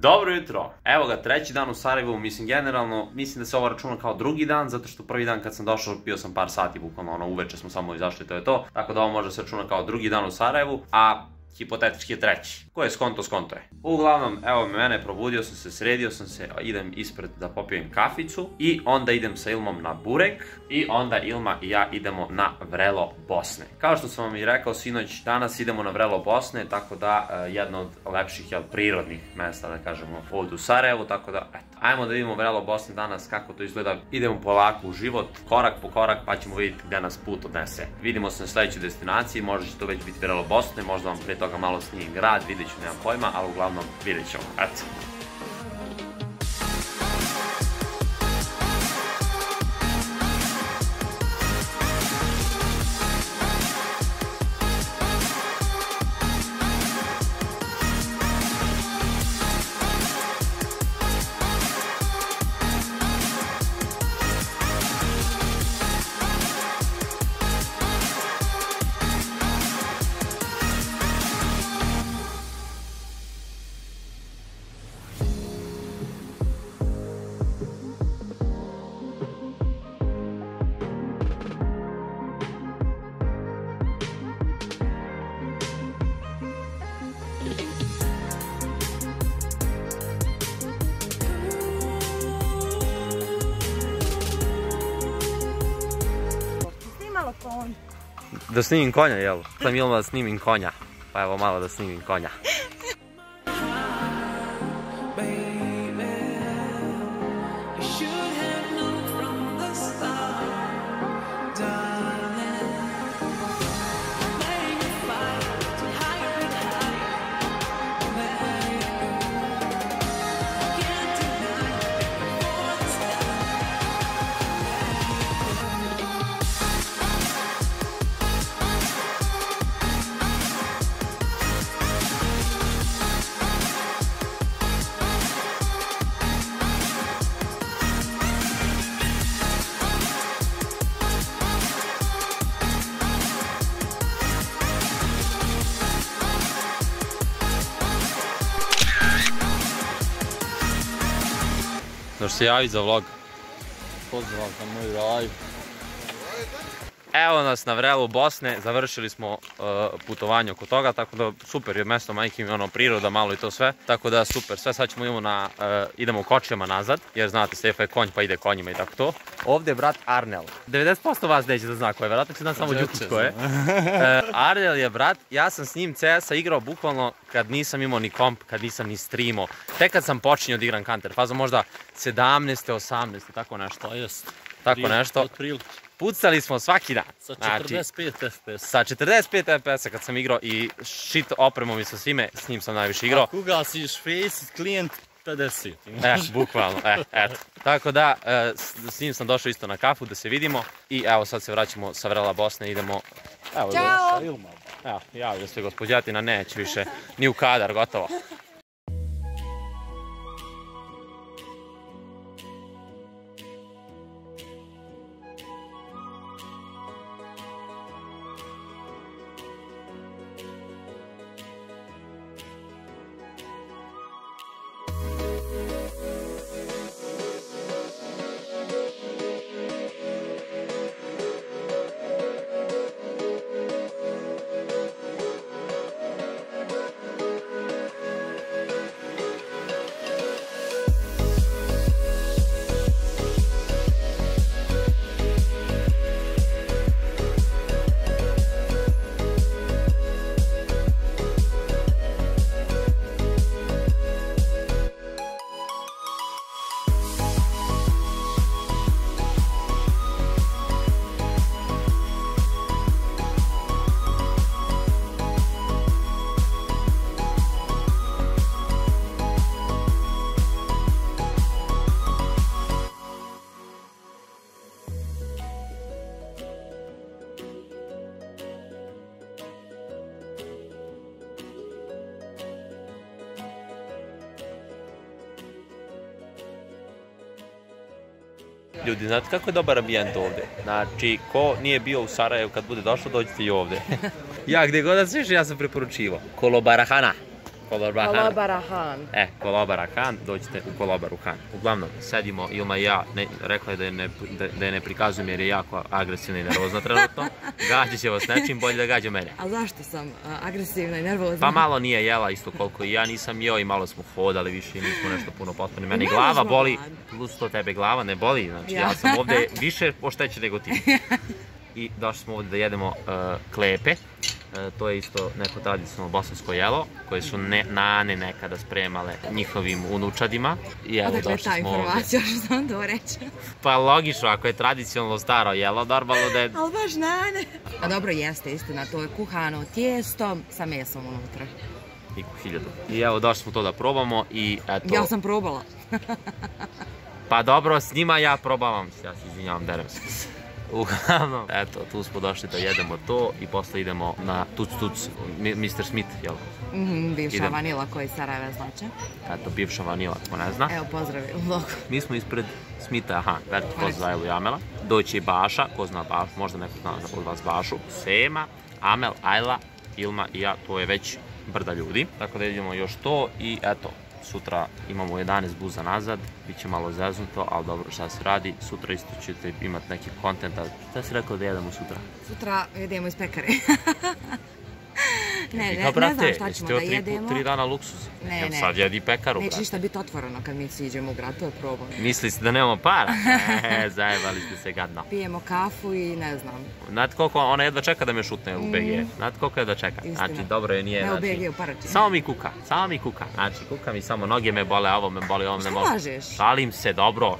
Dobro jutro. Evo ga, treći dan u Sarajevu, mislim generalno, mislim da se ovo računa kao drugi dan, zato što prvi dan kad sam došao bio sam par sati, bukvalno ono uveče smo samo izašli, to je to. Tako da ovo može se računa kao drugi dan u Sarajevu, a hipotetički je treći. Ko je skonto, skonto je. Uglavnom, evo mene, probudio sam se, sredio sam se, idem ispred da popijem kaficu i onda idem sa Ilmom na Burek i onda Ilma i ja idemo na Vrelo Bosne. Kao što sam vam i rekao sinoć, danas idemo na Vrelo Bosne, tako da uh, jedno od lepših, jel, prirodnih mesta, da kažemo, ovdje u Sarajevu, tako da, eto, ajmo da vidimo Vrelo Bosne danas, kako to izgleda. Idemo polako u život, korak po korak, pa ćemo vidjeti gde nas put odnese. Vidimo se na sledećoj destinaciji, možda će to već biti Vrelo Bosne, možda vam pre toga malo snimim grad, vidjet ću, nemam pojma, ali uglavnom vidjet ćemo. Eto. Da snimim konja, jel? Sam Ilma da snimim konja. Pa evo malo da snimim konja. Možeš se javiti za vlog. Pozdrav na moj live. Evo nas na vrelu Bosne, završili smo uh, putovanje oko toga, tako da super je mesto majke mi, ono, priroda malo i to sve, tako da super, sve sad ćemo idemo na, uh, idemo kočijama nazad, jer znate, Stefa je konj pa ide konjima i tako to. Ovde je brat Arnel. 90% vas neće da zna ko je, vjerojatno će znam samo Đukić ko je. Uh, Arnel je brat, ja sam s njim CS-a igrao bukvalno kad nisam imao ni komp, kad nisam ni streamo. Tek kad sam počinio da igram Counter, fazo možda 17. 18. tako nešto. Pa jest. Tako nešto. Otprilike. Pucali smo svaki dan. Sa Znači, 45 FPS. sa 45 FPS kad sam igrao i shit opremom i sa svime, s njim sam najviše igrao. Ako ugasiš face, klijent 50. E, bukvalno, e, eto. Tako da, e, s, njim sam došao isto na kafu da se vidimo i evo sad se vraćamo sa Vrela Bosne, idemo... Evo, Ćao! Evo, javlja se gospođatina, neće više, ni u kadar, gotovo. Ljudi, znate kako je dobar ambijent ovde? Znači, ko nije bio u Sarajevu kad bude došao, dođite i ovde. ja, gde god da sviš, ja sam preporučivo. Kolobarahana. Kolobara. Kolobara Han. E, Kolobara Han, dođite u Kolobaru Han. Uglavnom, sedimo, Ilma i ja, ne, rekla je da je ne, da, da je ne prikazujem jer je jako agresivna i nervozna trenutno. Gađa će vas nečim, bolje da gađa mene. A zašto sam agresivna i nervozna? Pa malo nije jela isto koliko i ja nisam jeo i malo smo hodali više i nismo nešto puno potpuni. Meni Ne glava boli, plus to tebe glava ne boli, znači ja, Ja. sam ovde više oštećen nego ti. I došli smo ovde da jedemo uh, klepe, E, to je isto neko tradicionalno bosansko jelo, koje su ne, nane nekada spremale njihovim unučadima. I evo Odakle došli ta smo ovde. informacija, što sam to reći? Pa logično, ako je tradicionalno staro jelo, normalno da je Ali baš nane. A dobro, jeste istina, to je kuhano tijesto sa mesom unutra. Iku hiljadu. I evo došli smo to da probamo i eto... Ja sam probala. Pa dobro, s njima ja probavam, ja se izvinjavam, derem se. Uglavnom, eto, tu smo došli da jedemo to i posle idemo na Tuc Tuc, Mr. Smith, jel? Mhm, bivša Idem. vanila koji Sarajeva znače. Eto, bivša vanila, ko ne zna. Evo, pozdravi u vlogu. Mi smo ispred Smitha, aha, veliki pozdrav Elu i Amela. Doći je Baša, ko zna Bašu, možda neko zna od vas Bašu. Sema, Amel, Ajla, Ilma i ja, to je već brda ljudi. Tako da idemo još to i eto, sutra imamo 11 buza nazad, bit će malo zeznuto, ali dobro šta se radi, sutra isto ćete imati neki kontent, šta si rekao da jedemo sutra? Sutra jedemo iz pekare. ne, ne, Vika, ne brate, znam šta ćemo da tri, jedemo. tri dana luksuz. Ne, ne. Sad jedi pekaru, Neće brate. ništa biti otvoreno kad mi siđemo u grad, to je problem. Mislili ste da nemamo para? E, zajebali ste se gadno. Pijemo kafu i ne znam. Znate koliko ona jedva čeka da me šutne u BG? Znate koliko jedva čeka? Istina. Znači, dobro je nije. Ne u znači, BG, u Paraćinu. Samo mi kuka, samo mi kuka. Znači, kuka mi samo, noge me bole, ovo me boli, ovo me Šta boli. lažeš? Šalim se, dobro.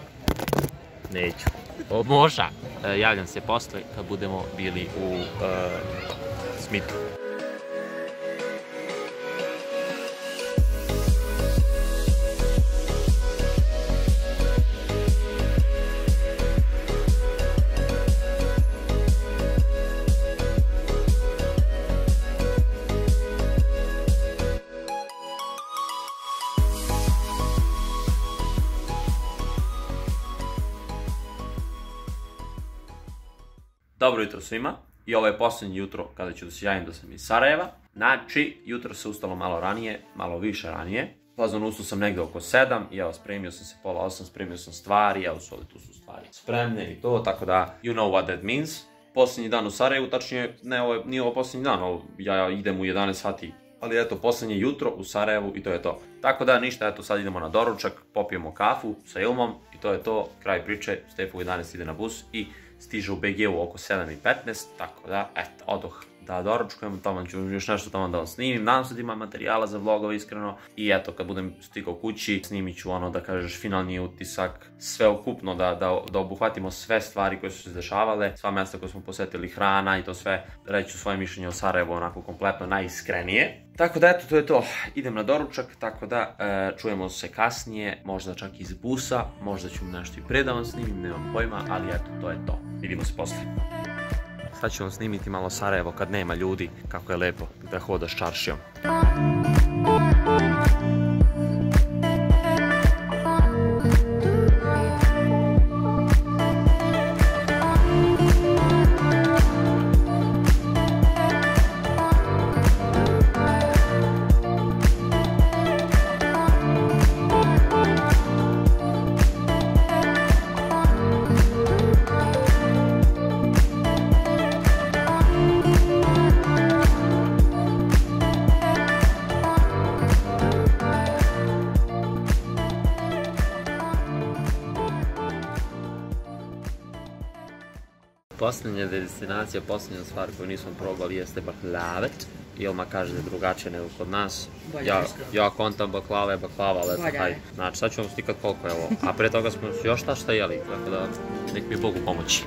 Neću. O, možda. E, javljam se posle kad budemo bili u e, Smitu. Dobro jutro svima. I ovo je posljednje jutro kada ću da se javim da sam iz Sarajeva. Znači, jutro se ustalo malo ranije, malo više ranije. Fazon ustao sam negde oko 7 i evo spremio sam se pola 8, spremio sam stvari, evo su tu su stvari spremne i to, tako da you know what that means. Posljednji dan u Sarajevu, tačnije, ne, ovo je, nije ovo posljednji dan, ovo, ja idem u 11 sati ali eto, posljednje jutro u Sarajevu i to je to. Tako da ništa, eto, sad idemo na doručak, popijemo kafu sa Ilmom i to je to, kraj priče, Stefo u 11 ide na bus i stiže u BG-u oko 7.15, tako da, eto, odoh da doručkujem, tamo ću još nešto tamo da vam snimim, nadam se da ima materijala za vlogove iskreno i eto, kad budem stigao kući, snimit ću ono, da kažeš, finalni utisak, sve okupno, da, da, da obuhvatimo sve stvari koje su se dešavale, sva mesta koje smo posetili, hrana i to sve, reći ću svoje mišljenje o Sarajevu onako kompletno najiskrenije. Tako da eto, to je to, idem na doručak, tako da e, čujemo se kasnije, možda čak iz busa, možda ću nešto i pre da vam snimim, nemam pojma, ali eto, to je to. Vidimo se posle. Sad ću vam snimiti malo Sarajevo kad nema ljudi, kako je lepo da hodaš čaršijom. Destinacija, posljednja stvar koju nismo probali jeste baklavet. Ilma kaže da je drugačije nego kod nas. Bolje ja, ja kontam baklava je baklava, ali eto, hajde. Znači, sad ću vam slikat koliko je ovo. A pre toga smo još šta šta jeli, tako da nek mi Bogu pomoći.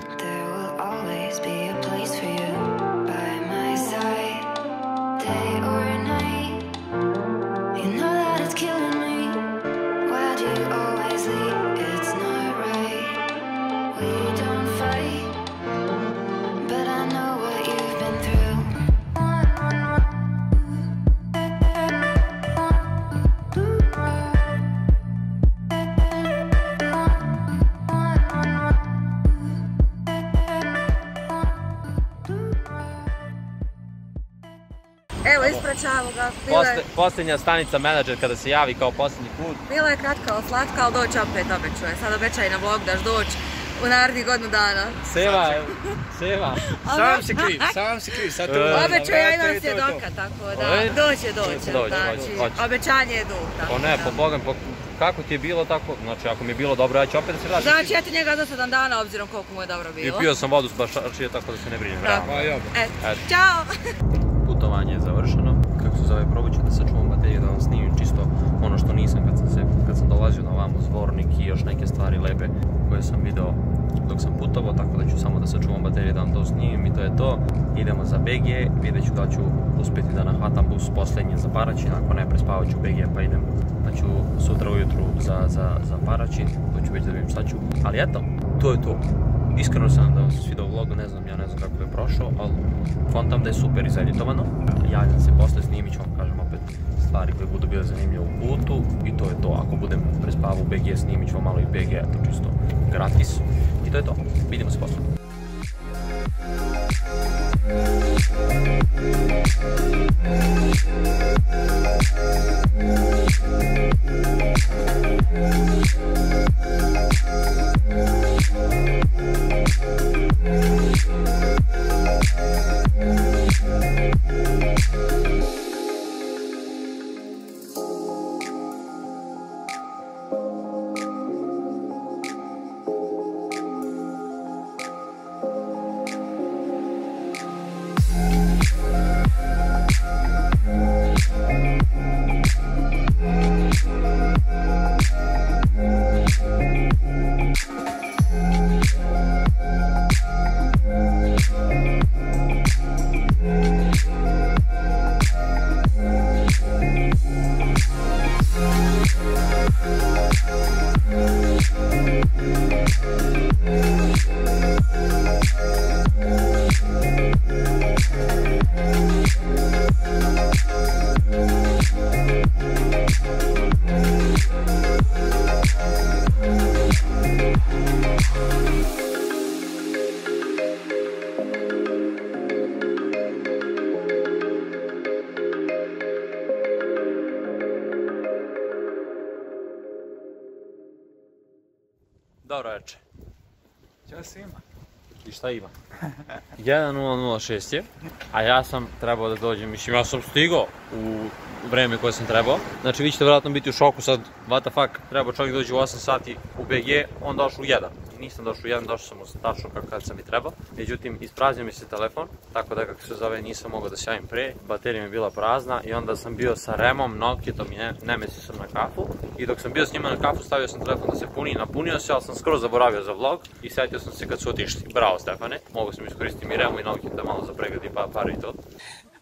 Ovoga, bila je, posljednja stanica menadžer kada se javi kao posljednji put. bila je kratka, ali slatka, ali doći opet obećuje. Sad obećaj na vlog daš doći u narednih godinu dana. Seva, Seva. Sam si kriv, sam si kriv, sad te E. Obećao ja imam i svjedoka, tako da Oj. doće, doće. Doće, znači, hoće. obećanje je dug. Tako Pa ne, da. po Bogom, po, kako ti je bilo tako, znači ako mi je bilo dobro, ja ću opet da se vratim. Znači, eto njega za 7 dana, obzirom koliko mu je dobro I bilo. pio sam vodu s bašarčije, tako da se ne brinem. Tako. Pa. Eto, Eto. ćao! Putovanje je završeno. Kako se zove, probat ću da sačuvam baterije, da vam snimim čisto ono što nisam kad sam, se, kad sam dolazio na ovamo zvornik i još neke stvari lepe koje sam video dok sam putovao, tako da ću samo da sačuvam baterije da vam to snimim i to je to. Idemo za BG, vidjet ću da ću uspjeti da nahvatam bus posljednji za Paraćin, ako ne prespavat ću BG pa idem da ću sutra ujutru za, za, za Paraćin, to ću već da vidim šta ću. Ali eto, to je to. Iskreno sam da vam se svidao vlog, ne znam, ja ne znam kako je prošao, ali kontam da je super izeditovano. Javljam se posle, snimit ću vam, kažem stvari koje budu bile zanimljive u putu i to je to. Ako budem prespavao u BG, snimit ću malo i BG, eto čisto gratis. I to je to. Vidimo se posle. Dobro veče. Ćao svima. I šta ima? 10.006 je, a ja sam trebao da dođem, mislim ja sam stigao u vreme koje sam trebao. Znači vi ćete vjerojatno biti u šoku sad, what the fuck, treba čovjek dođe u 8 sati u BG, on došao u 1. I nisam došao u 1, došao sam u tačno kako kad sam i trebao. Međutim, ispraznio mi se telefon, tako da kako se zove nisam mogao da se javim pre, baterija mi je bila prazna i onda sam bio sa Remom, Nokitom i ne, Nemesis sam na kafu. Dok sam bio s njima na kafu, stavio sam telefon da se puni i napunio se, ali sam skroz zaboravio za vlog i setio sam se kad su otišli. Bravo Stefane, mogu sam iskoristiti i Remu i Nokit da malo zapregradi pa par i to.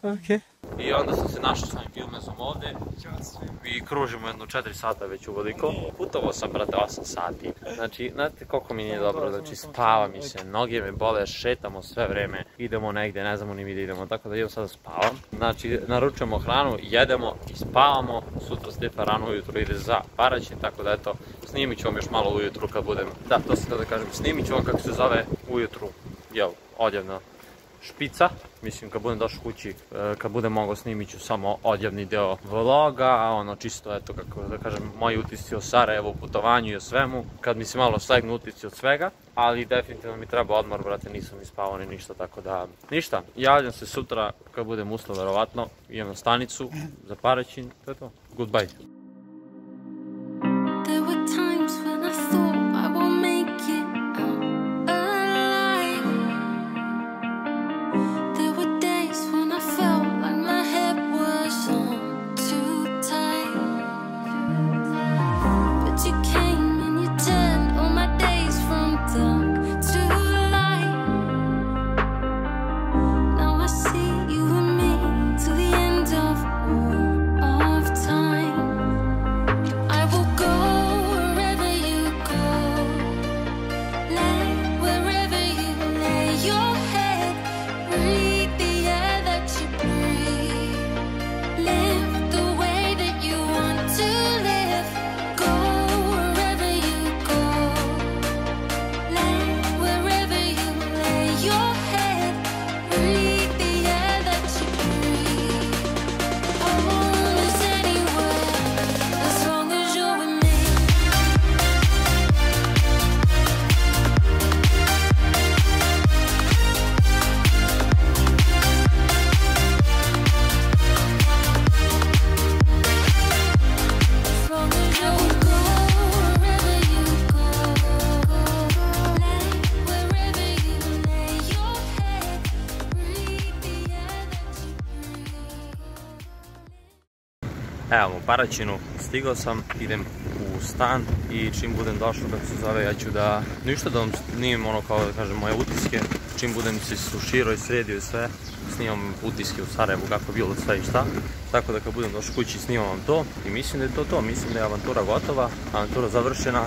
Okej. I onda sam se našao s ovim filmezom ovde. I kružimo jedno 4 sata već u Vodiko. Putovao sam, brate, 8 sati. Znači, znate koliko mi nije dobro, znači spava mi se, noge me bole, šetamo sve vreme, idemo negdje, ne znamo ni mi da idemo, tako da idem sada spavam. Znači, naručujemo hranu, jedemo i spavamo, sutra Stefa rano ujutro ide za Paraćin, tako da eto, snimit ću vam još malo ujutru kad budem, da, to sam da kažem, snimit ću vam kako se zove ujutru, jel, odjavna špica. Mislim, kad budem došao kući, e, kad budem mogao snimit ću samo odjavni deo vloga, a ono čisto, eto, kako da kažem, moji utisci o Sarajevu, putovanju i o svemu, kad mi se malo slegnu utisci od svega, ali definitivno mi treba odmor, brate, nisam ni spavao ni ništa, tako da, ništa, javljam se sutra kad budem uslov, verovatno, idem na stanicu za Paraćin, to je to, goodbye. Paraćinu, stigao sam, idem u stan i čim budem došao, kako se zove, ja ću da, ništa da vam snimim ono kao da kažem moje utiske, čim budem se suširao i sredio i sve, snimam utiske u Sarajevu kako bilo sve i šta, tako da kad budem došao kući snimam vam to i mislim da je to to, mislim da je avantura gotova, avantura završena,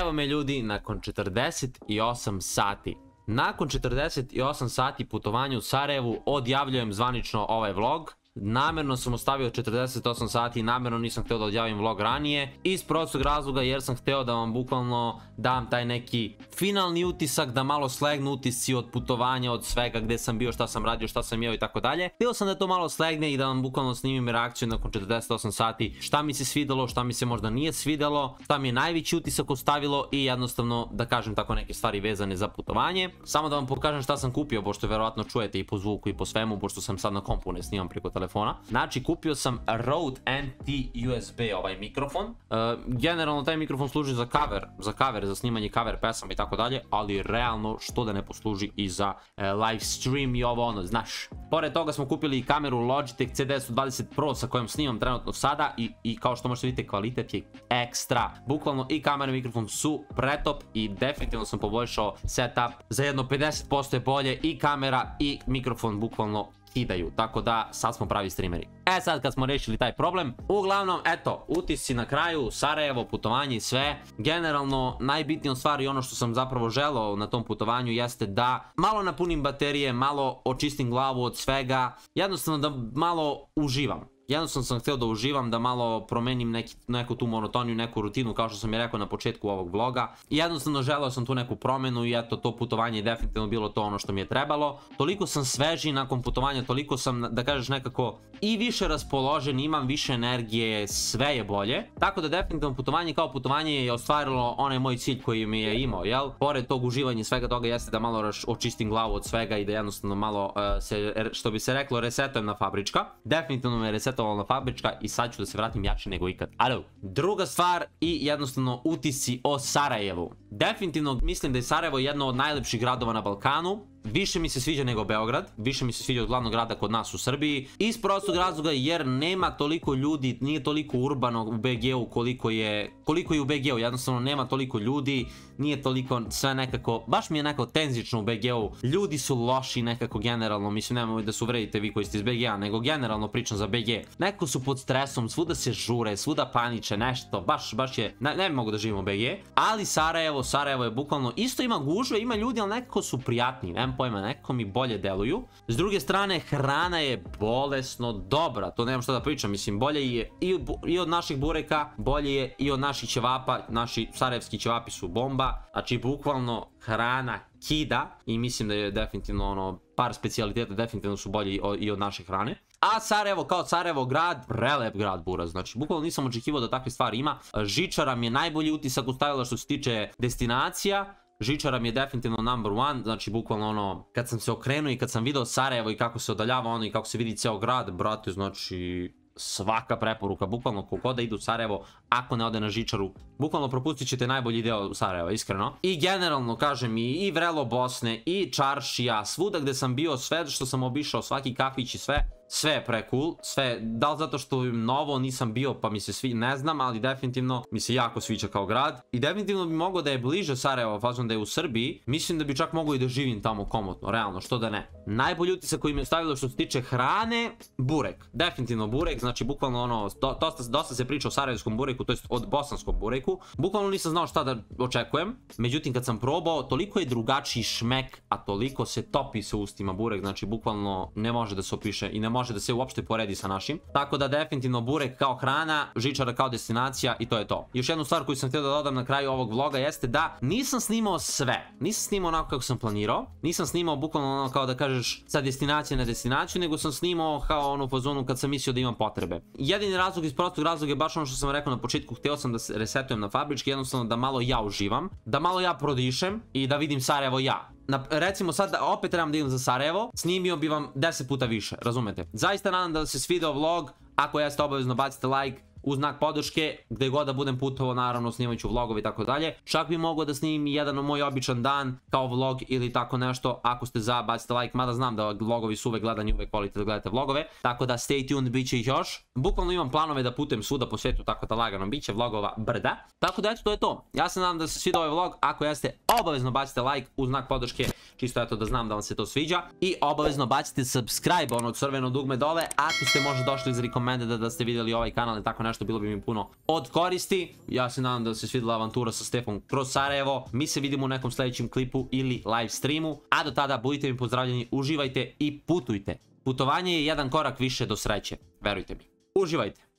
Evo me ljudi, nakon 48 sati. Nakon 48 sati putovanja u Sarajevu odjavljujem zvanično ovaj vlog. Namjerno sam ostavio 48 sati, namjerno nisam htio da odjavim vlog ranije iz prostog razloga jer sam htio da vam bukvalno dam taj neki finalni utisak, da malo slegnu utisci od putovanja, od svega gdje sam bio, šta sam radio, šta sam jeo i tako dalje. Htio sam da to malo slegne i da vam bukvalno snimim reakciju nakon 48 sati, šta mi se svidelo, šta mi se možda nije svidelo, šta mi je najveći utisak ostavilo i jednostavno da kažem tako neke stvari vezane za putovanje. Samo da vam pokažem šta sam kupio, pošto verovatno čujete i po zvuku i po svemu, pošto sam sad na kompu ne snimam preko telefona. Znači, kupio sam Rode NT USB ovaj mikrofon. E, generalno taj mikrofon služi za cover, za cover, za snimanje cover pesama i tako dalje, ali realno što da ne posluži i za e, live stream i ovo ono, znaš. Pored toga smo kupili i kameru Logitech C920 Pro sa kojom snimam trenutno sada i, i kao što možete vidjeti kvalitet je ekstra. Bukvalno i kamera i mikrofon su pretop i definitivno sam poboljšao setup. Za jedno 50% je bolje i kamera i mikrofon bukvalno kidaju, tako da sad smo pravi streameri. E sad kad smo rešili taj problem, uglavnom eto, utisci na kraju, Sarajevo, putovanje i sve, generalno najbitnija stvar i ono što sam zapravo želao na tom putovanju jeste da malo napunim baterije, malo očistim glavu od svega, jednostavno da malo uživam. Jednostavno sam htio da uživam, da malo promenim neki, neku tu monotoniju, neku rutinu kao što sam je rekao na početku ovog vloga. I jednostavno želeo sam tu neku promenu i eto to putovanje je definitivno bilo to ono što mi je trebalo. Toliko sam sveži nakon putovanja, toliko sam da kažeš nekako i više raspoložen, imam više energije, sve je bolje. Tako da definitivno putovanje kao putovanje je ostvarilo onaj moj cilj koji mi je imao, jel? Pored tog uživanja i svega toga jeste da malo očistim glavu od svega i da jednostavno malo uh, se, što bi se reklo, resetujem na fabrička. Definitivno me resetovala fabrička i sad ću da se vratim jači nego ikad. Alo. Druga stvar i jednostavno utisci o Sarajevu. Definitivno mislim da je Sarajevo jedno od najlepših gradova na Balkanu. Više mi se sviđa nego Beograd, više mi se sviđa od glavnog grada kod nas u Srbiji. Iz prostog razloga jer nema toliko ljudi, nije toliko urbano u BG-u koliko je, koliko je u BG-u, jednostavno nema toliko ljudi, nije toliko sve nekako, baš mi je nekako tenzično u BG-u. Ljudi su loši nekako generalno, mislim nemoj da su vredite vi koji ste iz BG-a, nego generalno pričam za BG. Nekako su pod stresom, svuda se žure, svuda paniče, nešto, baš, baš je, ne, ne mogu da živim u BG. Ali Sarajevo, Sarajevo je bukvalno, isto ima gužve, ima ljudi, ali nekako su prijatni, nemam pojma, nekako mi bolje deluju. S druge strane, hrana je bolesno dobra, to nemam što da pričam, mislim, bolje je i, i od naših bureka, bolje je i od naših ćevapa, naši sarajevski ćevapi su bomba, znači bukvalno hrana kida i mislim da je definitivno ono, par specijaliteta definitivno su bolji i od naše hrane. A Sarajevo kao Sarajevo grad, prelep grad Buraz, znači bukvalno nisam očekivao da takve stvari ima. Žičara mi je najbolji utisak ustavila što se tiče destinacija, Žičara mi je definitivno number one, znači bukvalno ono, kad sam se okrenuo i kad sam video Sarajevo i kako se odaljava ono i kako se vidi ceo grad, brate, znači svaka preporuka, bukvalno koliko da idu u Sarajevo, ako ne ode na Žičaru, bukvalno propustit ćete najbolji deo Sarajeva, iskreno. I generalno, kažem, i, i Vrelo Bosne, i Čaršija, svuda gde sam bio, sve što sam obišao, svaki kafić i sve, sve je pre cool, sve, da li zato što novo nisam bio pa mi se svi, ne znam, ali definitivno mi se jako sviđa kao grad. I definitivno bi mogao da je bliže Sarajevo, fazom da je u Srbiji, mislim da bi čak mogao i da živim tamo komotno, realno, što da ne. Najbolji utisak koji mi je stavilo što se tiče hrane, burek, definitivno burek, znači bukvalno ono, dosta, dosta se priča o sarajevskom bureku, to jest od bosanskom bureku, bukvalno nisam znao šta da očekujem, međutim kad sam probao, toliko je drugačiji šmek, a toliko se topi sa ustima burek, znači bukvalno ne može da se opiše i ne može može da se uopšte poredi sa našim. Tako da definitivno burek kao hrana, žičara kao destinacija i to je to. Još jednu stvar koju sam htio da dodam na kraju ovog vloga jeste da nisam snimao sve. Nisam snimao onako kako sam planirao. Nisam snimao bukvalno ono kao da kažeš sa destinacije na destinaciju, nego sam snimao kao onu fazonu kad sam mislio da imam potrebe. Jedini razlog iz prostog razloga je baš ono što sam rekao na početku, htio sam da se resetujem na fabrički, jednostavno da malo ja uživam, da malo ja prodišem i da vidim Sarajevo ja na, recimo sad da opet trebam da idem za Sarajevo, snimio bi vam 10 puta više, razumete? Zaista nadam da se svidio vlog, ako jeste obavezno bacite like, u znak podrške, gde god da budem putovao, naravno snimat ću vlogove i tako dalje. Čak bi mogao da snimim jedan moj običan dan kao vlog ili tako nešto, ako ste za, bacite like, mada znam da vlogovi su uvek gledani, uvek volite da gledate vlogove, tako da stay tuned, bit će ih još. Bukvalno imam planove da putujem svuda po svetu, tako da lagano, bit će vlogova brda. Tako da eto, to je to. Ja se nadam da se sviđa ovaj vlog, ako jeste, obavezno bacite like u znak podrške, čisto eto da znam da vam se to sviđa. I obavezno bacite subscribe, ono crveno dugme dole, ako ste možda došli iz recommendeda da ste vidjeli ovaj kanal i tako nešto, bilo bi mi puno od koristi. Ja se nadam da se svidjela avantura sa Stefom kroz Sarajevo. Mi se vidimo u nekom sljedećem klipu ili live streamu. A do tada budite mi pozdravljeni, uživajte i putujte. Putovanje je jedan korak više do sreće, verujte mi. Uživajte!